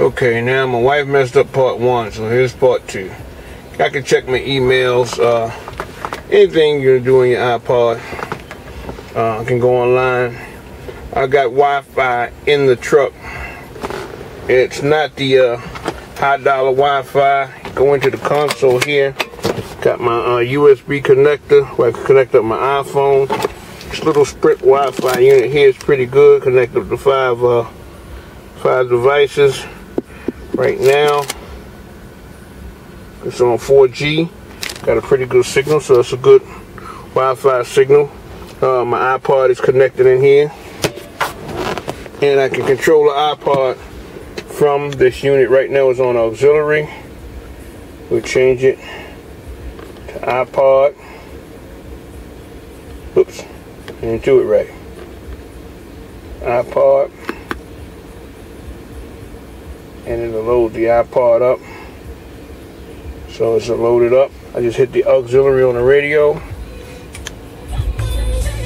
Okay, now my wife messed up part one, so here's part two. I can check my emails, uh, anything you're doing your iPod. Uh, I can go online. I got Wi-Fi in the truck. It's not the uh, high dollar Wi-Fi. Go into the console here. Got my uh, USB connector where I can connect up my iPhone. This little Sprint Wi-Fi unit here is pretty good. Connect up to five uh, five devices. Right now, it's on 4G. Got a pretty good signal, so it's a good Wi-Fi signal. Uh, my iPod is connected in here. And I can control the iPod from this unit. Right now it's on auxiliary. We'll change it to iPod. Oops, didn't do it right. iPod. And it'll load the iPod up. So it's loaded up. I just hit the auxiliary on the radio.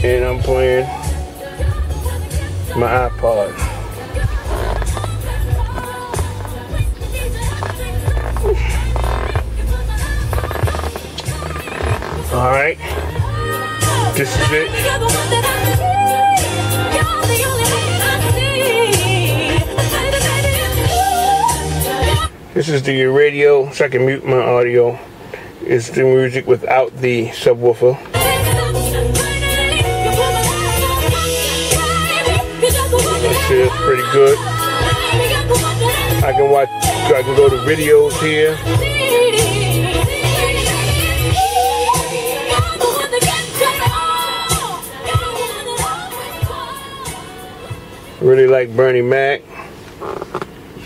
And I'm playing my iPod. All right. This is it. This is the radio, so I can mute my audio. It's the music without the subwoofer. This is pretty good. I can watch, I can go to videos here. Really like Bernie Mac.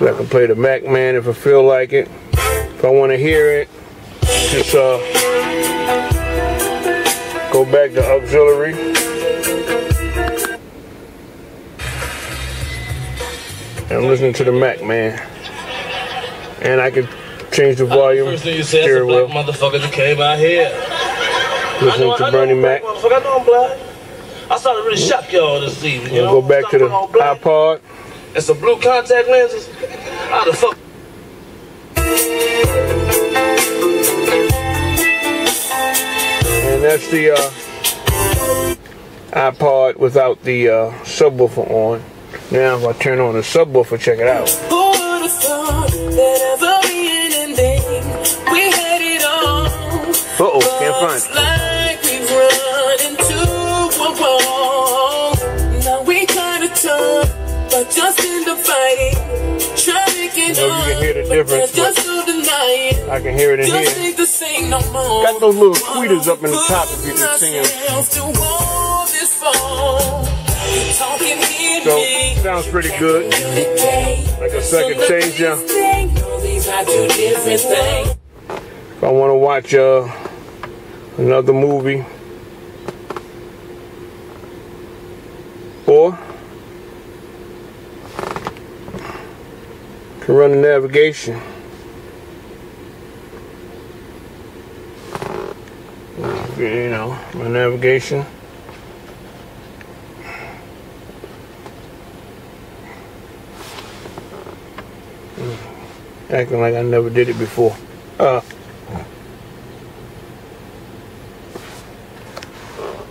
So I can play the Mac Man if I feel like it. If I want to hear it, just uh, go back to auxiliary. And I'm listening to the Mac Man. And I can change the volume. First thing you said, steering some black wheel. motherfucker that came out here. Listening to Bernie Mac. I know I'm black. I started to really shock y'all this evening. You know? go back to the iPod. And some blue contact lenses. How the fuck? And that's the uh, iPod without the uh, subwoofer on. Now if I turn on the subwoofer, check it out. Who would have thought that ever being ending, we had it all. Uh-oh, can't find it. Difference. I can hear it in here. think this ain't no more. Got those little tweeters up in the top if you can see 'em. Ourselves to all this fall. Talking in So, sounds pretty good. Like a second I change ya. These are two different things. If I want to watch uh, another movie or can run the navigation. You know, my navigation. Acting like I never did it before. Uh,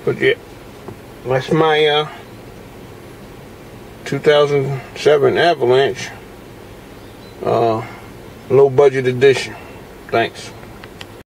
But yeah, that's my uh, 2007 Avalanche uh, low budget edition. Thanks.